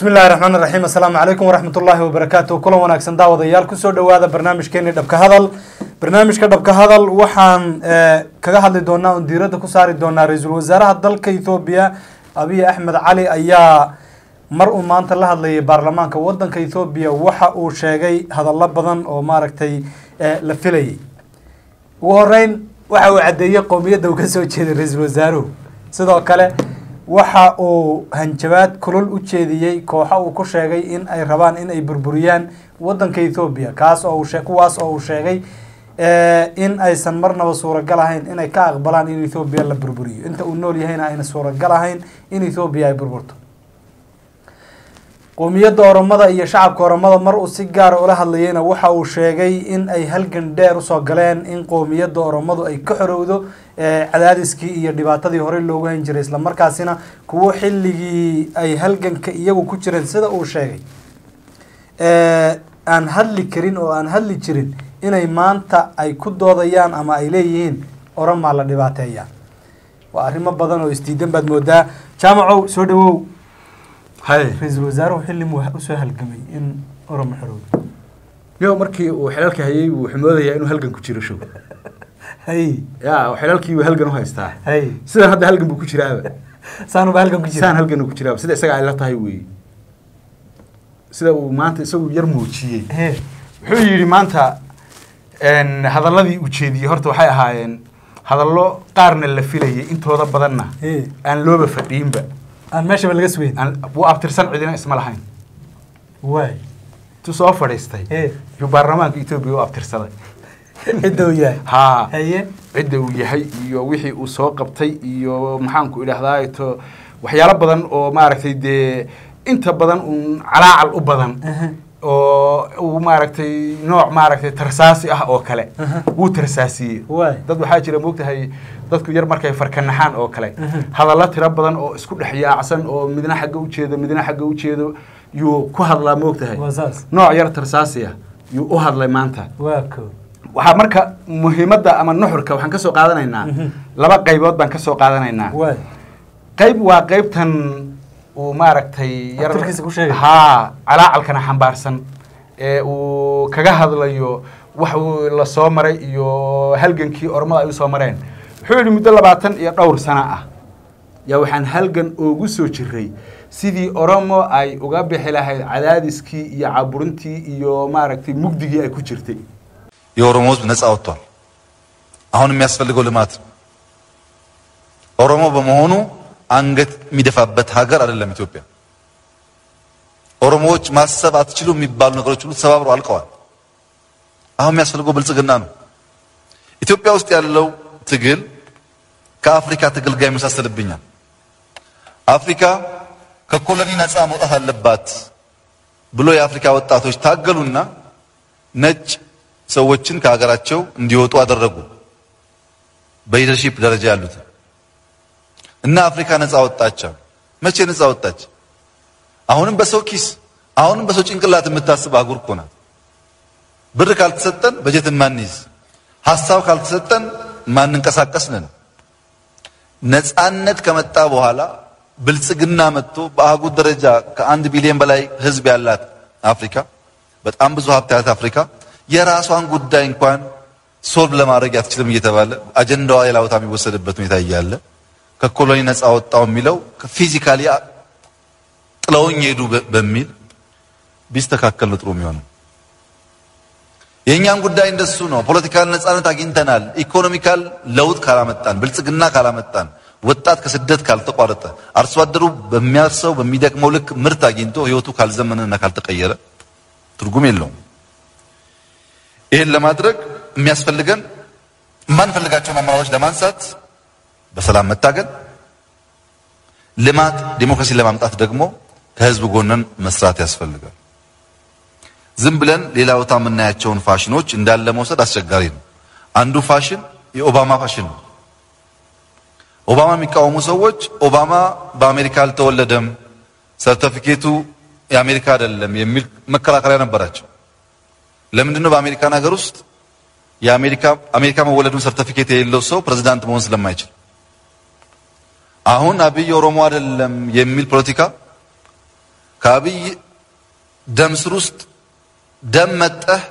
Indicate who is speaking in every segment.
Speaker 1: bismi illahi raxmaan raxiim assalaamu calaykum waraxmat ullaahi wabarakaatu kulan wanaagsan daawadayaal ku soo dhawaada barnaamijkeeni dhabka hadal. Barnaamijka dhabka hadal waxaan kaga hadli doonaa oon diiradda ku saari doonaa ra'iisul wasaaraha dalka ethoobiya abiy axmed cali ayaa mar uu maanta la hadlayay baarlamaanka wadanka ethoobiya waxa uu sheegay hadallo badan oo maaragtay la filayay. Ugu horeyn waxa uu caddeeyey qowmiyadda uu ka soo jeeday ra'iisul wasaaruhu. Sidoo kale waxa uu hanjabaad kulul u jeediyey kooxo uu ku sheegay in ay rabaan in ay burburiyaan wadanka ethoobiya kaas oo kuwaas oo uu sheegay in aysan marnaba suuragal ahayn inay ka aqbalaan in ethoobiya la burburiyo. Inta uu nool yahayna ayna suuragal ahayn in ethoobiya ay burburto. Qowmiyadda oromada iyo shacabka oromada mar uu si gaara ula hadlayeyna waxa uu sheegay in ay halgan dheer u soo galeen in qowmiyadda oromadu ay ka xorowdo cadaadiskii iyo dhibaatadii horey loogu hayn jiray islamarkaasina kuwo xilligii ay halganka iyagu ku jireen sida uu sheegay aan hadli karin oo aan hadli jirin inay maanta ay ku doodayaan ama ay leeyihiin oromaa la dhibaateeya. Waa arrimo badan oo isdiidan baad moodaa. Jaamacow soo dhawow. Ra'iisul wasaaruhu xilli mu u soo halgamay in oromo xorowdo
Speaker 2: yo markii uu xilaalka hayay wuxuu moodayaa inuu halgan ku jiro show ya xilaalkii uu halgan u haystaa.
Speaker 1: Hay
Speaker 2: sidan hadda halgan buu ku jiraaba
Speaker 1: saanuba halgan ku
Speaker 2: saan
Speaker 1: jira
Speaker 2: halgan uu ku jiraaba sida isaga ay la tahay weeye sida uu maanta isagu yar muujiyey. Wuxuu yidhi maanta hadalladii uu jeediyey horta waxay ahaayeen hadallo qaarna la filayay intooda badanna aan looba fadhiinba
Speaker 1: aan meeshaba laga sugeyn
Speaker 2: wuu abtirsan cidina isma lahayn.
Speaker 1: Waay
Speaker 2: tu soo fadhiistay. Yuu baarlamaanka etoobiya u abtirsaday
Speaker 1: cidda uu yahay.
Speaker 2: Haa.
Speaker 1: Haye.
Speaker 2: Cidda uu yahay iyo wixii uu soo qabtay iyo maxaanku idhahdaa to waxyaalo badan oo maaragtay dee inta badan uun calaacal u badan oo uu maaragtay nooc maaragtay tarsaasi ah oo kale. Wuu tarsaasiyey. Dad waxaa jira moogtahay dadku yar markay farkanaxaan oo kale. Hadallo tiro badan oo isku dhex yaacsan oo midna xagga u jeedo midna xagga u jeedo yuu ku hadlaa moogtahay nooc yar tarsaasi ah yuu u hadlay maanta waxaa marka muhiimadda ama nuxurka waxaan ka soo qaadanaynaa.
Speaker 1: Mhm.
Speaker 2: laba qaybood baan ka soo qaadanaynaa. Qayb waa qaybtan uu maaragtay yar
Speaker 1: Abtirkiisa ku sheegay.
Speaker 2: haa calaacalkana xambaarsan ee uu kaga hadlayo wax uu la soo maray iyo halgankii ormada ay u soo mareen. Wuxuu yidhi muddo labaatan iyo dhowr sano ah. Yaa waxaan halgan oogu soo jiray sidii oromo ay uga bixi lahayd cadaadiskii iyo caburintii iyo maaragtay mugdigii ay ku jirtay
Speaker 3: የኦሮሞ ሕዝብ ነፃ ወጥቷል። አሁን የሚያስፈልገው ልማት ነው። ኦሮሞ በመሆኑ አንገት የሚደፋበት ሀገር አይደለም ኢትዮጵያ። ኦሮሞዎች ማሰብ አትችሉ የሚባሉ ነገሮች ሁሉ ተሰባብረው አልቀዋል። አሁን የሚያስፈልገው ብልጽግና ነው። ኢትዮጵያ ውስጥ ያለው ትግል ከአፍሪካ ትግል ጋር ይመሳሰልብኛል። አፍሪካ ከኮሎኒ ነፃ መውጣት አለባት ብሎ የአፍሪካ ወጣቶች ታገሉና ነጭ ሰዎችን ከሀገራቸው እንዲወጡ አደረጉ። በሊደርሺፕ ደረጃ ያሉት እና አፍሪካ ነፃ ወጣች። መቼ ነፃ ወጣች? አሁንም በሰው ኪስ፣ አሁንም በሰው ጭንቅላት የምታስብ አህጉር እኮ ናት። ብር ካልተሰጠን በጀት ማንይዝ፣ ሀሳብ ካልተሰጠን ማንንቀሳቀስ ነን። ነፃነት ከመጣ በኋላ ብልጽግና መጥቶ በአህጉር ደረጃ ከአንድ ቢሊዮን በላይ ህዝብ ያላት አፍሪካ በጣም ብዙ ሀብት ያላት አፍሪካ የራሷን ጉዳይ እንኳን ሶልቭ ለማድረግ አትችልም እየተባለ አጀንዳዋ ሌላ ቦታ የሚወሰድበት ሁኔታ እያለ ከኮሎኒ ነፃ ወጣው የሚለው ፊዚካሊ ጥለውኝ ሄዱ በሚል ቢስተካከል ጥሩ የሚሆነው። የእኛም ጉዳይ እንደሱ ነው። ፖለቲካል ነፃነት አግኝተናል። ኢኮኖሚካል ለውጥ ካላመጣን፣ ብልጽግና ካላመጣን፣ ወጣት ከስደት ካልተቋረጠ፣ አርሶ አደሩ በሚያርሰው በሚደክመው ልክ ምርት አግኝቶ ህይወቱ ካልዘመነና ካልተቀየረ ትርጉም የለውም። ይህን ለማድረግ የሚያስፈልገን የማንፈልጋቸውን አመራሮች ለማንሳት በሰላም መታገል፣ ልማት፣ ዲሞክራሲን ለማምጣት ደግሞ ከህዝብ ጎነን መስራት ያስፈልጋል። ዝም ብለን ሌላ ቦታ የምናያቸውን ፋሽኖች እንዳለ መውሰድ አስቸጋሪ ነው። አንዱ ፋሽን የኦባማ ፋሽን ነው። ኦባማ የሚቃወሙ ሰዎች ኦባማ በአሜሪካ አልተወለደም፣ ሰርተፊኬቱ የአሜሪካ አይደለም የሚል መከራከሪያ ነበራቸው። ለምንድን ነው በአሜሪካን ሀገር ውስጥ የአሜሪካ አሜሪካ መወለዱን ሰርተፊኬት የሌለው ሰው ፕሬዝዳንት መሆን ስለማይችል አሁን አብይ ኦሮሞ አይደለም የሚል ፖለቲካ ከአብይ ደም ስር ውስጥ ደም መጠህ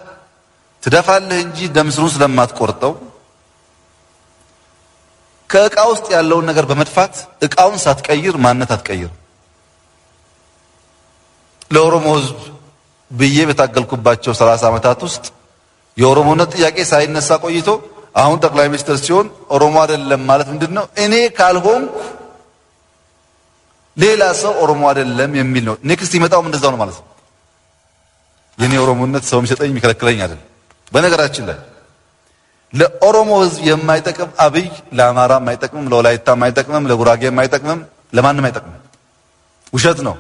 Speaker 3: ትደፋለህ እንጂ ደም ስሩን ስለማትቆርጠው ከእቃ ውስጥ ያለውን ነገር በመድፋት እቃውን ሳትቀይር ማንነት አትቀይር። ለኦሮሞ ሕዝብ ብዬ በታገልኩባቸው ሰላሳ ዓመታት ውስጥ የኦሮሞነት ጥያቄ ሳይነሳ ቆይቶ አሁን ጠቅላይ ሚኒስትር ሲሆን ኦሮሞ አይደለም ማለት ምንድን ነው? እኔ ካልሆንኩ ሌላ ሰው ኦሮሞ አይደለም የሚል ነው። ኔክስት ይመጣውም እንደዛው ነው ማለት ነው። የኔ ኦሮሞነት ሰው የሚሰጠኝ የሚከለክለኝ አይደለም። በነገራችን ላይ ለኦሮሞ ህዝብ የማይጠቅም አብይ ለአማራ የማይጠቅምም፣ ለወላይታ የማይጠቅምም፣ ለጉራጌ የማይጠቅምም፣ ለማንም አይጠቅምም። ውሸት ነው።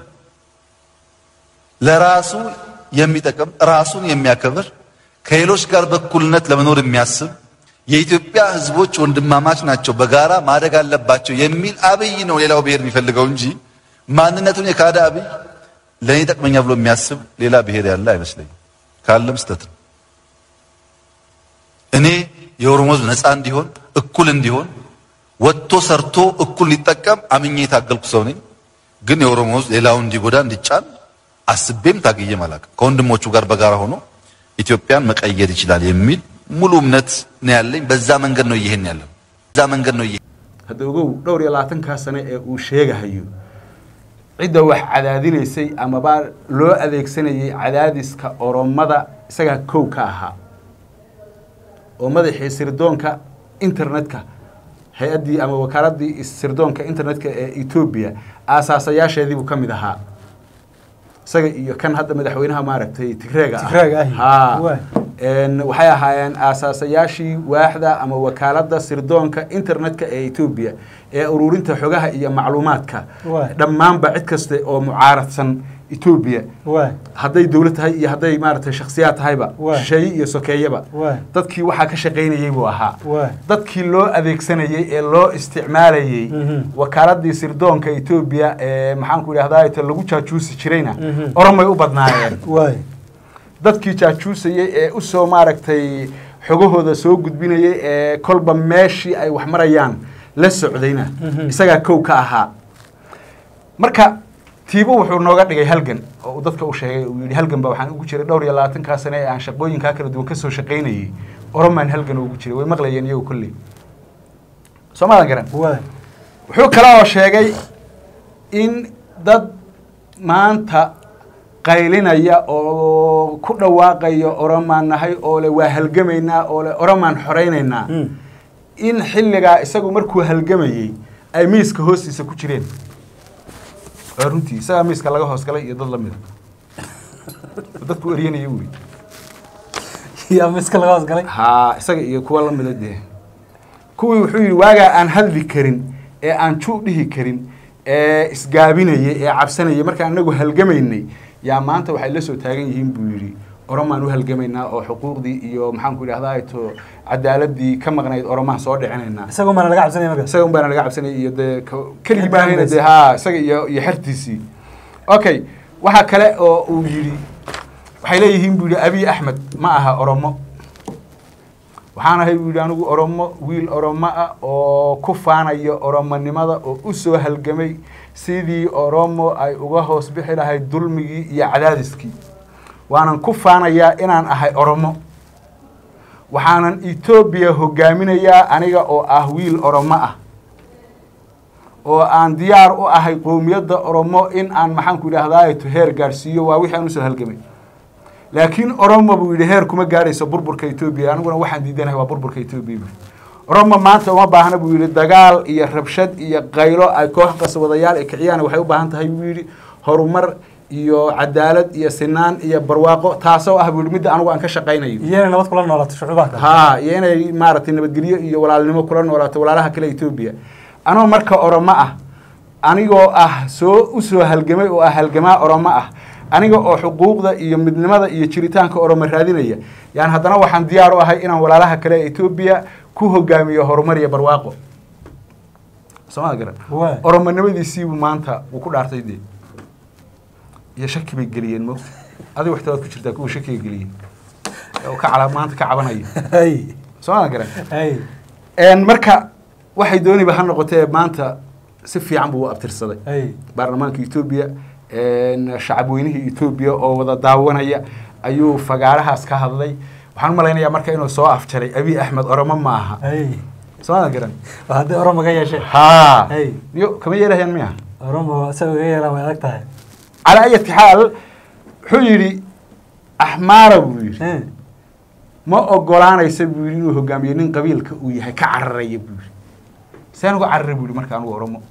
Speaker 3: ለራሱ የሚጠቅም ራሱን የሚያከብር ከሌሎች ጋር በእኩልነት ለመኖር የሚያስብ የኢትዮጵያ ህዝቦች ወንድማማች ናቸው፣ በጋራ ማደግ አለባቸው የሚል አብይ ነው ሌላው ብሔር የሚፈልገው እንጂ ማንነቱን የካደ አብይ ለእኔ ጠቅመኛ ብሎ የሚያስብ ሌላ ብሔር ያለ አይመስለኝም። ካለም ስተት ነው። እኔ የኦሮሞ ህዝብ ነፃ እንዲሆን እኩል እንዲሆን ወጥቶ ሰርቶ እኩል ሊጠቀም አምኜ የታገልኩ ሰው ነኝ። ግን የኦሮሞ ህዝብ ሌላውን እንዲጎዳ እንዲጫን አስቤም ታግዬም አላውቅም። ከወንድሞቹ ጋር በጋራ ሆኖ ኢትዮጵያን መቀየር ይችላል የሚል ሙሉ እምነት ነው ያለኝ። በዛ መንገድ ነው እየሄድን ያለው። በዛ መንገድ ነው እየ
Speaker 2: hadda ogow dhowr iyo labaatankaa sane ee uu sheegahayo cidda wax cadaadinaysay amaba loo adeegsanayay cadaadiska oromada isagaa kow ka ahaa oo madaxii sirdoonka internetka hay-addii ama wakaaladii sirdoonka internetka ee etoobiya aasaasayaasheediibuu ka mid ahaa isaga iyo kan hadda madaxweynaha maaragtay tigreega ah. Waxay ahaayeen aasaasayaashii waaxda ama wakaaladda sirdoonka internetka ee etoobiya ee ururinta xogaha iyo macluumaadka. Dhammaanba cid kaste oo mucaaradsan etoobiya hadday dowlad tahay iyo hadday maaragtay shakhsiyaad tahayba shisheeye iyo sokeeyaba.
Speaker 1: Waay
Speaker 2: dadkii waxaa ka shaqaynayey buu ahaa. Dadkii loo adeegsanayey ee loo isticmaalayey
Speaker 1: Mhm.
Speaker 2: wakaaladii sirdoonka etoobiya ee maxaanku idhahdaa lagu jaajuusi jirayna
Speaker 1: Mhm.
Speaker 2: oromay u badnaayeen. Dadkii jaajuusayey ee u soo maaragtay xogahooda soo gudbinayey ee kolba meeshii ay wax marayaan la socdayna.
Speaker 1: Mhm.
Speaker 2: isagaa kow ka ahaa. Marka tiibo wuxuu nooga dhigay halgan oo uu dadka u sheegay uu yidhi halgan ba waxaan ugu jiray dhowr iyo labaatankaa sane ee aan shaqooyinkaa kala duwan ka soo shaqaynayey oromaan halgan ugu jiray way maqlayeen iyagu kolley soo maadan garan wuxuu kale oo sheegay in dad maanta qaylinaya oo ku dhawaaqaya oromaan nahay oo le waa halgamaynaa oo le oromaan xoraynaynaa.
Speaker 1: Mm.
Speaker 2: in xilligaa isagu markuu halgamayey ay miiska hoostiisa ku jireen waa runtii isagaa miiska laga hoos galay iyo dad lamida dadku eryanaya wey
Speaker 1: yaa miska laga hoos galay
Speaker 2: haa isaga iyo kuwa lamida dee. Kuwii wuxuu yidhi waagaa aan hadli karin ee aan juu dhihi karin ee isgaabinayay ee cabsanayay markaan anagu halgamaynay yaa maanta waxay la soo taagan yihiin buu yidhi oromaan u halgamaynaa oo xuquuqdii iyo maxaanku idhahdaa to cadaaladii ka maqnayd oromaan soo dhicinaynaa
Speaker 1: isaga maana laga cabsanaya marka?
Speaker 2: Isaga un baana laga cabsanaya iyo dee keligii
Speaker 1: Xerta
Speaker 2: baahayna dee haa isaga iyo iyo xertiisii. Okay waxaa kale oo uu yidhi waxay leeyihiin buu yidhi abiy axmed ma aha oromo. Waxaan ahay buu yidhi anigu oromo wiil oromo ah oo ku faanaya oromonimada oo u soo halgamay sidii oromo ay uga hoos bixi lahayd dulmigii iyo cadaadiskii waanan ku faanayaa inaan ahay oromo waxaanan etoobiya hogaaminayaa aniga oo ah wiil oromo ah. Oo aan diyaar u ahay qowmiyadda oromo in aan maxaanku idhahdaa heer gaadhsiiyo waa wixii aan u soo halgamay. Laakiin oromo buu yidhi heer kuma gaadhayso burburka etoobiya aniguna waxaan diidanahay waa burburka etoobiya oromo maanta uma baahna buu yidhi dagaal iyo rabshad iyo qaylo ay koox qaswadayaal ay kiciyaan waxay u baahan tahay buu yidhi. Horumar iyo cadaalad iyo sinaan iyo barwaaqo taasoo ah buu yidhi midda anigu aan ka shaqaynayo.
Speaker 1: Iyo inay nabad kula noolaato shucuubaha
Speaker 2: haa iyo inay maaragtay nabadgelyo iyo walaalnimo kula noolaato walaalaha kale etoobiya anoo marka oromo ah anigoo ah soo u soo halgamay oo ah halgamaa oromo ah aniga oo xuquuqda iyo midnimada iyo jiritaanka oromo raadinaya yaan haddana waxaan diyaar u ahay inaan walaalaha kale etoobiya ku hogaamiyo horumar iyo barwaaqo. Somaa garan?
Speaker 1: Waay.
Speaker 2: oromonimadiisiibuu maanta wuu ku dhaartay dee iyo shaki bay geliyeen mo adiga waxta waad ku jirtaa kuwa shakiga geliyeen oo ka cala maanta ka cabanaya somaa garan marka waxay dooniba ha noqotee maanta si fiican buu u abtirsaday baarlamaanka etoobiya shacab weynihii etoobiya oo wada daawanaya ayuu fagaarahaas ka hadlay waxaan malaynayaa marka inuu soo afjaray abiy axmed oromo ma aha soomaadan garan
Speaker 1: haddii oromo ka yeeshe Hey.
Speaker 2: yo kama yeelahayaan miya
Speaker 1: oromo isaga ka yeelaan way adag tahay
Speaker 2: calaa ayati xaal wuxuu yidhi axmaara buu yidhi. Ma ogolaanaysa buu yidhi inuu hogaamiyo nin qabiilka uu yahay ka cararaya buu yidhi. Seen uga cararay buu yidhi marka anugu oromo.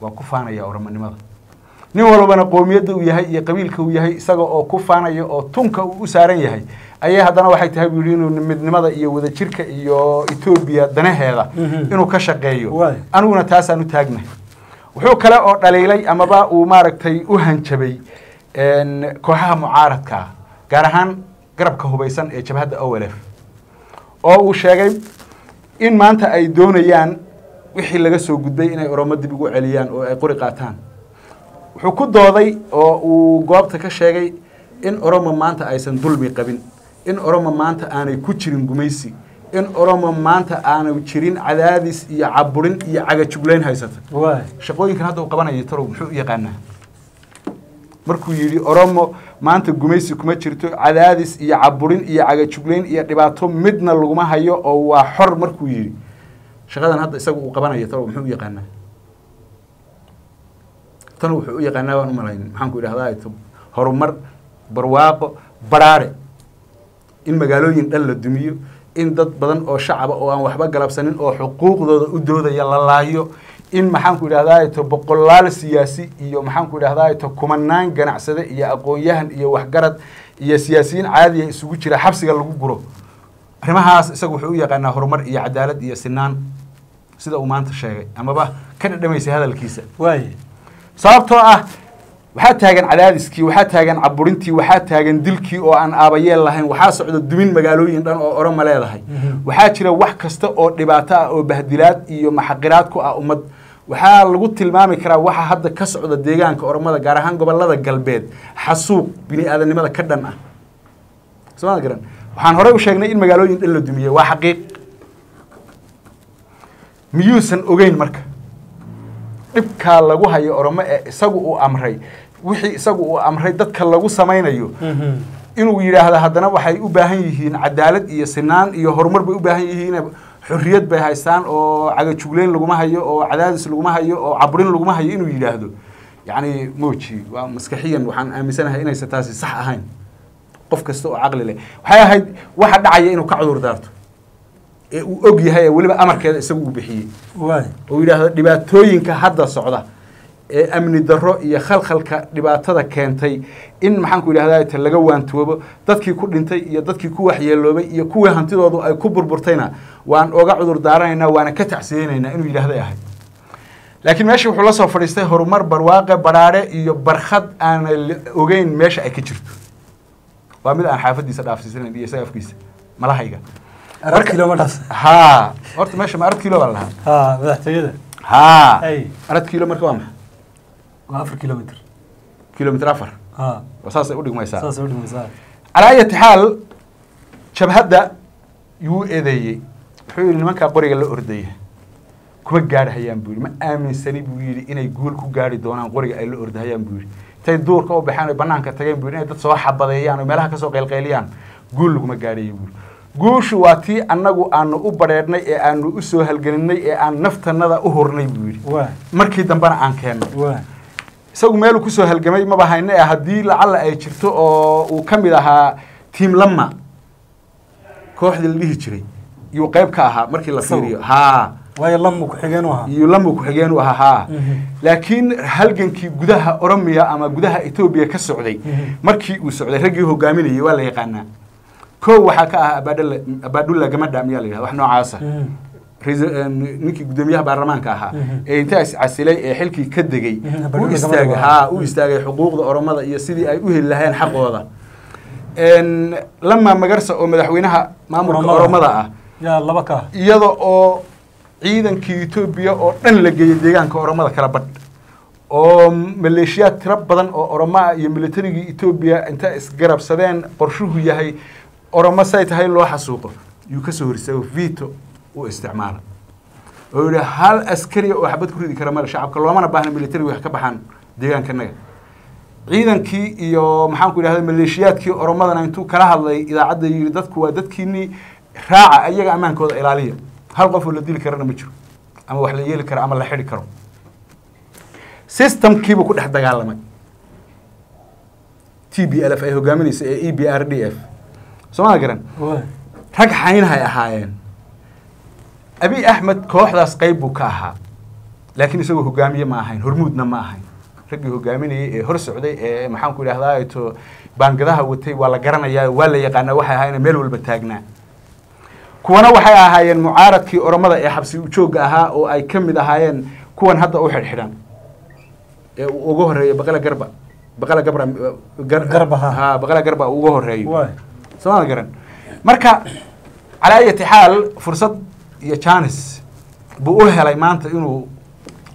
Speaker 2: Waa ku faanaya oromonimada. Nin walbana qoomiyadda uu yahay iyo qabiilka uu yahay isaga oo ku faanaya oo tunka uu u saaran yahay ayay haddana waxay tahay buu yidhi inuu midnimada iyo wadajirka iyo etoobiya danaheeda
Speaker 1: Mhm.
Speaker 2: inuu ka shaqeeyo. Aniguna taasaan u taagnahay wuxuu kale oo dhaliilay amaba uu maaragtay u hanjabay kooxaha mucaaradka gaar ahaan garabka hubaysan ee jabhadda olf oo uu sheegay in maanta ay doonayaan wixii laga soo gudbay inay oromo dib ugu celiyaan oo ay qori qaataan. Wuxuu ku dooday oo uu goobta ka sheegay in oromo maanta aysan dulmi qabin in oromo maanta aanay ku jirin gumaysi in oromo maanta aanu jirin cadaadis iyo caburin iyo cagajuglayn haysata. Shaqooyinkan hadda uu qabanayo tarow muxuu u yaqaanaa? Markuu yidhi oromo maanta gumaysi kuma jirto cadaadis iyo caburin iyo cagajuglayn iyo dhibaato midna laguma hayo oo waa xor markuu yidhi. Shaqadan hadda isaga uu qabanayo tarow muxuu u yaqaanaa? Tan wuxuu u yaqaanaa waan u malayn maxaanku idhahdaa horumar barwaaqo baraare. In magaalooyin dhan la dumiyo in dad badan oo shacaba oo aan waxba galabsanin oo xuquuqdooda u doodaya la laayo in maxaanku idhahdaa to boqolaal siyaasi iyo maxaanku idhahdaa to kumanaan ganacsade iyo aqoon-yahan iyo waxgarad iyo siyaasiyiin caadiya isugu jira xabsiga lagu guro. Arrimahaas isaga wuxuu u yaqaanaa horumar iyo cadaalad iyo sinaan. Sida uu maanta sheegay amaba ka dhadhamaysay hadalkiisa.
Speaker 1: Waay
Speaker 2: sababtoo ah waxaa taagan cadaadiskii waxaa taagan caburintii waxaa taagan dilkii oo aan aabayeel lahayn waxaa socda dumin magaalooyin dhan oo oroma leedahay. Waxaa jira wax kasta oo dhibaato ah oo bahdilaad iyo maxaqiraad ku ah ummad. Waxaa lagu tilmaami karaa waxa hadda ka socda deegaanka oromada gaar ahaan gobollada galbeed. Xasuuq bini aadanimada ka dhan ah. Somaa garan? Waxaan horey u sheegnay in magaalooyin dhan la dumiyey waa xaqiiq. Miyuusan ogeyn marka dhibkaa lagu hayo oromo ee isagu uu amray wixii isagu uu amray dadka lagu samaynayo. Inuu yidhaahdo haddana waxay u baahan yihiin cadaalad iyo sinaan iyo horumar bay u baahan yihiin xorriyad bay haystaan oo cagajugleyn laguma hayo oo cadaadis laguma hayo oo caburin laguma hayo inuu yidhaahdo. Yacni moji waa maskaxiyan waxaan aaminsanahay inaysan taasi sax ahayn. Qof kasta oo caqli leh. Waxay ahayd waxa dhacaya inuu ka cudur daarto ee uu og yahay ee weliba amarkeeda isagu uu bixiyey. Oo yidhaahdo dhibaatooyinka hadda socda ee amni darro iyo khalkhalka dhibaatada keentay in maxaanku idhahdaa ta laga waantoobo dadkii ku dhintay iyo dadkii ku waxyeeloobay iyo kuwii hantidoodu ay ku burburtayna waan oga cudur daaranaynaa waana ka tacsiyeynaynaa inuu yidhahday ahay. Laakiin meesha wuxuu la soo fadhiistay horumar barwaaqe badhaadhe iyo barkhad aanay la ogeyn meesha ay ka jirto. Waa mid aan xaafadiisa dhaafsiisanayn iyo isaga afkiisa malahayga haa horta meesha ma arad kilo baa la
Speaker 1: ha madaxtooyada Ay.
Speaker 2: arad kilo marka waa maxay?
Speaker 1: Waa afar kilometer.
Speaker 2: Kilomitr afar?
Speaker 1: Ha.
Speaker 2: Saasay u dhigmaysaa?
Speaker 1: Saas u dhimaysaa
Speaker 2: calaa ayati xaal jabhadda yuu eedeeyey. Wuxuu yidhi nimankaa qoriga la ordaya kuma gaadhayaan buu yidhi. Ma aaminsani? buu yidhi. Inay guul ku gaari doonaan qoriga ay la ordahayaan buu yidhi. Intay duurka u baxeen oy banaanka tageen buu yidhi. Inay dad soo xabadeeyaan oo meelaha ka soo qaylqayliyaan guul laguma gaadhayo buu yidhi guushu waa tii annagu aanu u badheedhnay ee aanu u soo halgelinay ee aan naftanada u hurnay buu yidhi. Markii dambena aan keennay isagu meeluu ku soo halgamay maba hayne haddii lacalla ay jirto oo uu ka mid ahaa tiam lama kooxdii la dhihi jiray iyuu qayb ka ahaa markii la fiiriyo. Haa.
Speaker 1: Waayo lamu ku-xigeen u ahaa.
Speaker 2: Haa.
Speaker 1: Mhm.
Speaker 2: laakiin halgankii gudaha oromiya ama gudaha etoobiya ka socday
Speaker 1: Mhm.
Speaker 2: markii uu socday raggii hogaaminayay waa la yaqaanaa kow waxaa ka ahaa abaadhala abaadulla gamadha miyaa la yidhahda wax noocaasa
Speaker 1: Mhm.
Speaker 2: Raisal- eh, ninkii gudoomiyaha baarlamaanka ahaa
Speaker 1: Mhm.
Speaker 2: ee intaas casilay ee xilkii ka degay
Speaker 1: Mhm,
Speaker 2: u istaagay haa
Speaker 1: waa.
Speaker 2: u istaagay xuquuqda oromada iyo sidii ay u heli lahayeen xaqooda lama magarsa oo madaxweynaha maamulka
Speaker 1: Oromada.
Speaker 2: ah iyada oo ciidankii etoobiya oo dhan la geeyey deegaanka oromada kala badh oo maleeshiyaad tiro badan oo oromo ah iyo militarigii etoobiya inta isgarabsadeen qorshuhu yahay oromo say tahay loo xasuuqo yuu ka soo horistay oo vito u isticmaala oo yihi hal askari oo xabad ku ridi kara male shacabka loomana baahna militariga wax ka baxaan deegaankanaga ciidankii iyo maxaanku idhahda maleeshiyaadkii oromadana intuu kala hadlay idaacadda yidhi dadku waa dadkiinii raaca iyaga ammaankooda ilaaliya. Hal qof oo la dili karana ma jiro ama wax la yeeli karo ama la xidhi karo. Systemkiibuu ku dhex dagaalamay. T b l f ay hogaaminaysa ee e b r d f sooma garan. Rag xaynhay ahaayeen. Abi axmed kooxdaas qayb buu ka ahaa. Laakiin isagoo hogaamiye ma ahayn hormuudna ma ahayn. Raggii hogaaminayay ee hor socday ee maxaanku idhahdaa to baangadaha watay waa la garanayaa waa la yaqaanaa waxay ahaayeen meel walba taagnaa. Kuwana waxay ahaayeen mucaaradkii oromada ee xabsi ujoogga ahaa oo ay ka mid ahaayeen kuwan hadda u xidhxidhan. Ee uu ugu horeeyo baqala garba. Baqala gabra baqala garba uu ugu horeeyo sooma garan marka calaa ayati xaal fursad iyo janis buu u helay maanta inuu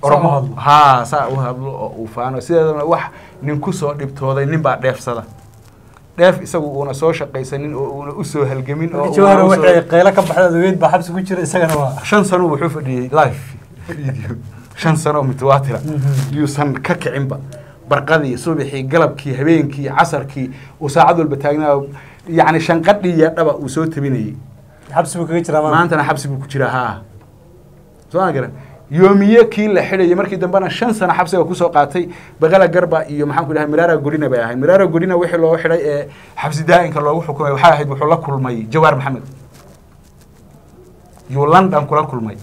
Speaker 1: Saa u hadlo.
Speaker 2: ha saa u hadlo oo uu faano. Sideedana wax nin ku soo dhibtooday nin baa dheefsada. Dheef isagu uuna soo shaqaysanin oo uuna
Speaker 1: u
Speaker 2: soo
Speaker 1: waxay qaylo ka baxda adogeyd baa xabsi ku jira isagana waa.
Speaker 2: Shan sano wuxuu fadhiyey live shan sano mutawaatira
Speaker 1: Mhm.
Speaker 2: yuusan ka kicinba. Barqadii subaxii galabkii habeenkii casarkii uu saacad walba taagnaa yacni shanqadhii iyo dhaba uu soo tabinayey maantana xabsi buu ku jiraa haa. Soo garan. Yoomiye kii la xidhayay markii dambena shan sano xabsiga ku soo qaatay baqala garba iyo maxaan ku dhahay miraara godina bay ahayd. Miraara godina wixii loo xidhay ee xabsi daa'inka loogu xukumay waxay ahayd wuxuu la kulmay jawaar maxamed. Yuu london kula kulmay.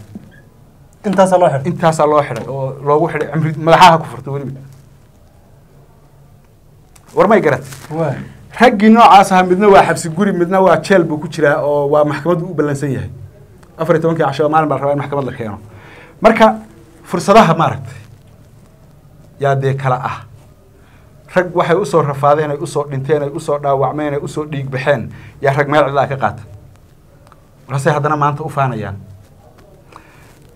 Speaker 1: Intaasaa loo xidhay?
Speaker 2: Intaasaa loo xidhay oo loogu xidhay cimri madaxaha ku furta weliba. War may
Speaker 1: waay
Speaker 2: raggii noocaas ahaa midna waa xabsi guri midna waa jeel buu ku jiraa oo waa maxkamaddu u ballansan yahay. Afar iyo tobankii casho maalin baa rabaa in maxkamad la keeno. Marka fursadaha maaragtay yaa dee kala ah. Rag waxay u soo rafaadeen ay u soo dhinteen ay u soo dhaawacmeen ay u soo dhiig baxeen yaa rag meel cidlaa ka qaata. Markaasay haddana maanta u faanayaan.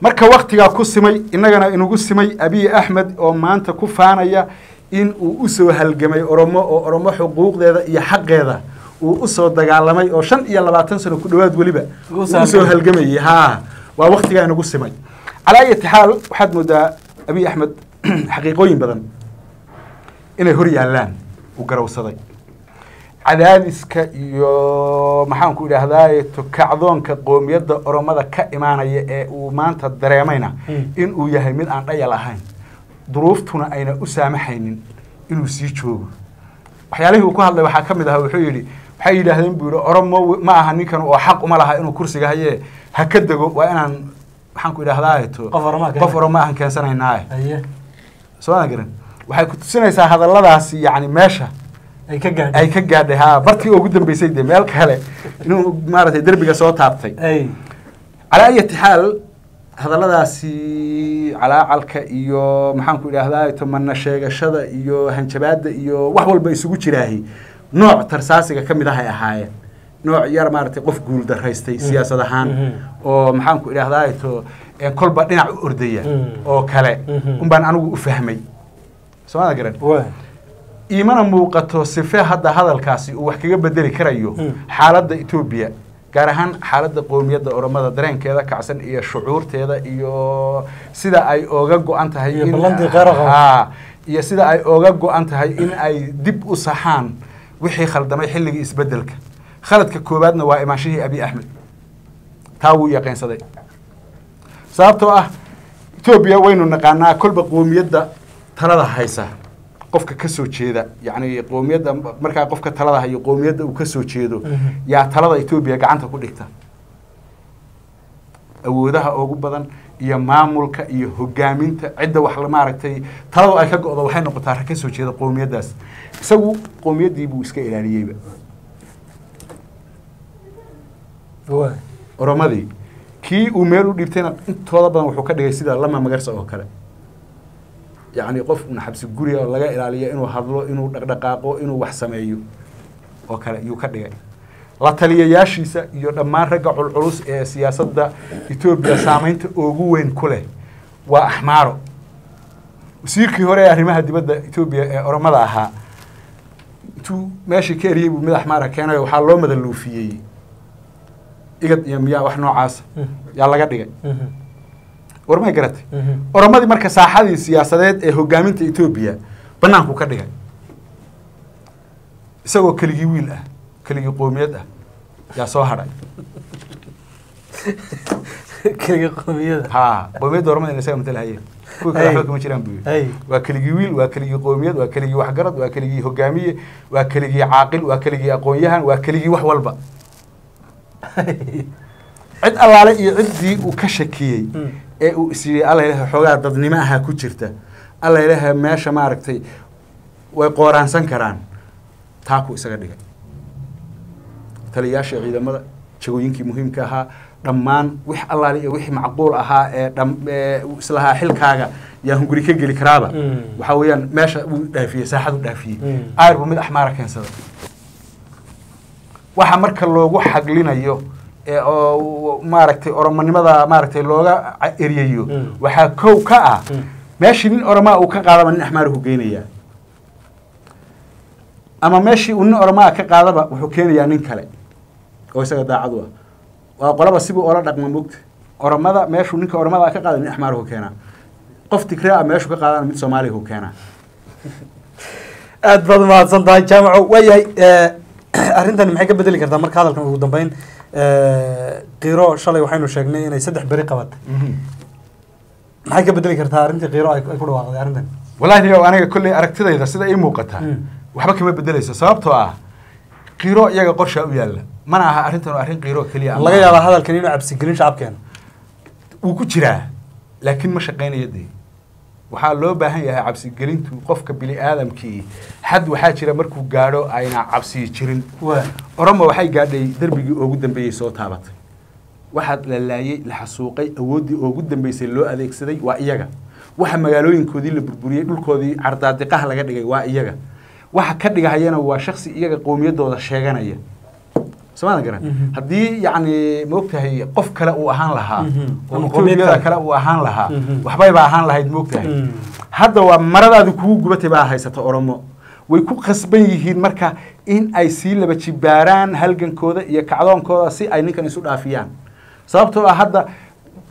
Speaker 2: Marka waktigaa ku simay innagana inugu simay abiy axmed oo maanta ku faanaya in uu u soo halgamay oromo oo oromo xuquuqdeeda iyo xaqeeda uu u soo dagaalamay oo shan iyo labaatan sano ku dhowaad weliba
Speaker 1: u
Speaker 2: soo
Speaker 1: u
Speaker 2: soo
Speaker 1: halgamay.
Speaker 2: halgamayay ha waa waktigaa inugu simay calaa ayati xaal waxaad moodaa abiy axmed xaqiiqooyin badan inay hor yaallaan uu garawsaday cadaadiska iyo maxaanku idhaahdaa kacdoonka qoomiyadda oromada ka imaanaya ee uu maanta dareemayna
Speaker 1: Mm.
Speaker 2: in uu yahay mid aan dhayal ahayn duruuftuna ayna u saamaxaynin inuu sii joogo. Waxyaalihii uu ku hadlay waxaa ka mid ahaa wuxuu yidhi waxay yidhaahdeen buu yidhi oromo ma aha ninkan oo xaq uma laha inuu kursiga hayee. Ha ka dego waa inaan maxaanku idhaahdaa to
Speaker 1: Qof
Speaker 2: qof oromo ahan keensanaynaaye
Speaker 1: haye.
Speaker 2: Soo ma garan. Waxay ku tusinaysaa hadalladaasi yacni meesha
Speaker 1: ay ka gaadhay.
Speaker 2: haa bartii ugu dambeysay dee meel kale. Inuu maaragtay derbiga soo taabtay.
Speaker 1: Ay.
Speaker 2: Calaa ayati xaal hadalladaasi calaacalka iyo maxaanku idhaahdaa tamana sheegashada iyo hanjabaadda iyo wax walba isugu jiraahi. Nooc tarsaasiga ka mid ah ay ahaayeen. Nooc yar maaragtay qof guul daraystay siyaasad ahaan.
Speaker 1: Mhm.
Speaker 2: oo maxaanku idhaahdaa to eh, kolba dhinac u ordaya
Speaker 1: Mhm.
Speaker 2: oo kale.
Speaker 1: Mhm.
Speaker 2: unbaan anigu u fahmay. Soo ma garan?
Speaker 1: Waay
Speaker 2: iimana muuqato sife hadda hadalkaasi uu wax kaga bedeli karayo
Speaker 1: Mm.
Speaker 2: xaaladda etoobiya gaar ahaan xaaladda qoomiyadda oromada dareenkeeda kacsan iyo shucuurteeda iyo sida ay ooga go-an tahay
Speaker 1: Iyo
Speaker 2: sida ay ooga go-an tahay in ay dib u saxaan wixii khaldamay xilligii isbeddelka khaladka koowaadna waa imaanshihii abi axmed taa wuu yaqiinsaday sababtoo ah etoobiya waynu naqaanaa kolba qoomiyadda talada haysa qofka ka soo jeeda yacni qoomiyadda markaa qofka talada hayo qoomiyadda uu ka soo jeedo yaa talada etoobiya gacanta ku dhigta. Awoodaha ugu badan iyo maamulka iyo hogaaminta cidda wax maaragtay taladu ay ka go-do waxay noqotaa rag ka soo jeeda qoomiyaddaas isagu qowmiyaddii buu iska ilaaliyeyba. Oromadii kii uu meel u dhiibtayna intooda badan wuxuu ka dhigay sida lama magarsa oo kale yacni qof una xabsi guriga laga ilaaliyo inuu hadlo inuu dhaqdhaqaaqo inuu wax sameeyo oo kale yuu ka dhigay. La taliyayaashiisa iyo dhammaan ragga culculus ee siyaasadda etoobiya saameynta ugu weyn ku leh waa axmaaro wasiirkii hore ee arrimaha dibadda etoobiya ee oromada ahaa intuu meeshii ka eriyey buu mid axmaara keenayo waxaa loo madaluufiyey igad iyo miyaa wax noocaasa yaa laga dhigay.
Speaker 1: Mhm.
Speaker 2: War may garatay
Speaker 1: Mhm.
Speaker 2: oromadii marka saaxadii siyaasadeed ee hogaaminta etoobiya banaanku ka dhigay isagoo keligii wiil ah keligii qoomiyad ah yaa soo hadhay
Speaker 1: keliga qoomiyada
Speaker 2: ha qoomiyadda ormada in isaga matalahayeen kuwa kale
Speaker 1: Hey.
Speaker 2: waxba kama jiraan buu
Speaker 1: Hey.
Speaker 2: yidhi waa keligii wiil waa keligii qoomiyad waa keligii waxgarad waa keligii hogaamiye waa keligii caaqil waa keligii aqoon-yahan waa keligii wax walba cid allaale iyo ciddii uu ka shakiyey
Speaker 1: Mm.
Speaker 2: Ee uu is yidhi alla xoogaa dadnimo ahaa ku jirta. Alla meesha maaragtay way qooraansan karaan. Taakuu isaga dhigay. Taliyayaasha ciidamada jagooyinkii muhiimka ahaa dhammaan wix allaale iyo wixii macquul ahaa ee islahaa xilkaaga yaa hunguri ka geli karaaba.
Speaker 1: Mm.
Speaker 2: waxaa weeyaan meesha uu dhaafiyey saaxadu dhaafiyey.
Speaker 1: Mm.
Speaker 2: ayr buu mid axmaara keensaday waxa marka loogu xaglinayo maaragtay oromonimada maaragtay looga eryayo.
Speaker 1: Mm.
Speaker 2: waxaa kow ka ah
Speaker 1: Mm.
Speaker 2: meeshii nin oromaa uu ka qaadaba nin axmaaruhu geynayaa ama meeshii uu nin oromaa ka qaadaba wuxuu keenayaa nin kale oo isaga daacad u ah. Waa qolaba sibuu ola dhaqma mogta oromada meeshuu ninka oromada ka qaada nin axmaaruhu keenaa. Qof tigree ah meeshuu ka qaadana mid soomaalihu keenaa.
Speaker 1: Aad baad umahadsan tahay jaamaco waayahay arrintani maxay ka bedeli kartaa? Marka hadalkan ugu dambeyn qiiro shalay waxaynu sheegnay inay saddex beri qabatay maxay ka bedeli kartaa arrintii qiiro ay ku dhawaaqday arrintan?
Speaker 2: Wallaahi niyow aniga kolley aragtidayda sida ii muuqata.
Speaker 1: Mm.
Speaker 2: waxba kama bedelayso sababtoo ah qiiro iyaga qorshaa u yaalla. Mana aha arrintan arrin qiiro keliya
Speaker 1: laga yaabaa hadalkan inuu cabsigelin shacabkeena.
Speaker 2: Wuu ku jiraa laakiin ma shaqaynayo dee waxaa loo baahan yahay cabsigelintu qofka bini aadamkii. Xad waxaa jira markuu gaadho ayna cabsiyi jirin.
Speaker 1: Waa.
Speaker 2: Oromo waxay gaadhay derbigii ugu dambeeyey soo taabatay waxaad la laayey la xasuuqay awooddii ugu dambeysay loo adeegsaday waa iyaga. Waxa magaalooyinkoodii la burburiyey dhulkoodii cardaadiqaha laga dhigay waa iyaga. Waxa ka dhigahayana waa shaksi iyaga qowmiyaddooda sheeganaya somaala garan.
Speaker 1: Mhm.
Speaker 2: haddii yacni maogtahay qof kale uu ahaan lahaa?
Speaker 1: Mhm. Ama
Speaker 2: qowmiyada
Speaker 1: qowmiyada.
Speaker 2: kale uu ahaan lahaa?
Speaker 1: Mhm.
Speaker 2: waxbayba ahaan lahayd maogtahay hadda waa maradaadu kugu gubatay baa haysata oromo. Way ku khasban yihiin marka in ay sii laba jibaaraan halgankooda iyo kacdoonkooda si ay ninkan isu dhaafiyaan. Sababtoo ah hadda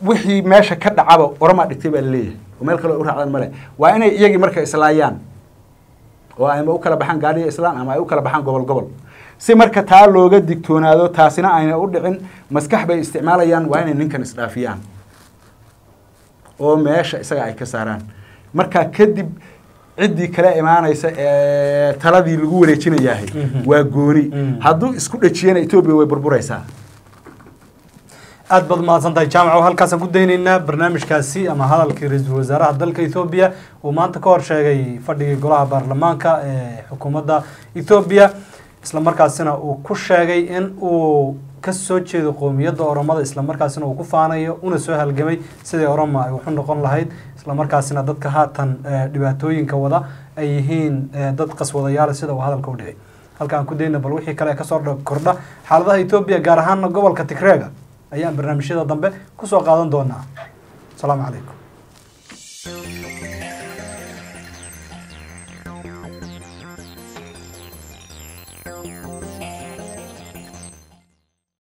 Speaker 2: wixii meesha ka dhacaba oromaa dhigtay baa la leeyahay oo meel kale u raacdan male waa inay iyagii marka islaayaan. Oo ayma u kala baxaan gaadhiya islaan ama ay u kala baxaan gobol gobol si marka taa looga digtoonaado taasina ayna u dhicin maskax bay isticmaalayaan waa inay ninkan isdhaafiyaan. Oo meesha isaga ay ka saaraan. Marka kadib ciddii kale imaanaysa ee taladii lagu wareejinayahay
Speaker 1: Mhm.
Speaker 2: waa gooni.
Speaker 1: Mhm.
Speaker 2: hadduu isku dhejiyana etoobiya way burburaysaa.
Speaker 1: Aad baad umahadsan tahay jaamaco halkaasaan ku daynaynaa barnaamijkaasi ama hadalkii ra'iisul wasaaraha dalka ethoobiya uu maanta ka hor sheegay fadhigii golaha baarlamaanka ee xukuumadda ethoobiya isla markaasina uu ku sheegay in uu ka soo jeedo qowmiyadda oromada isla markaasina uu ku faanayo una soo halgamay sidii oroma ay waxu noqon lahayd. Isla markaasina dadka haatan eh, dhibaatooyinka wada ay yihiin eh, dad qaswadayaal sida uu hadalka u dhigay. Halkaan ku dayna bal wixii kale ee ka soo dha- kordha xaaladaha etoobiya gaar ahaana gobolka tigreega ayaan barnaamijyada dambe ku soo qaadan doonaa. Asalaamu calaykum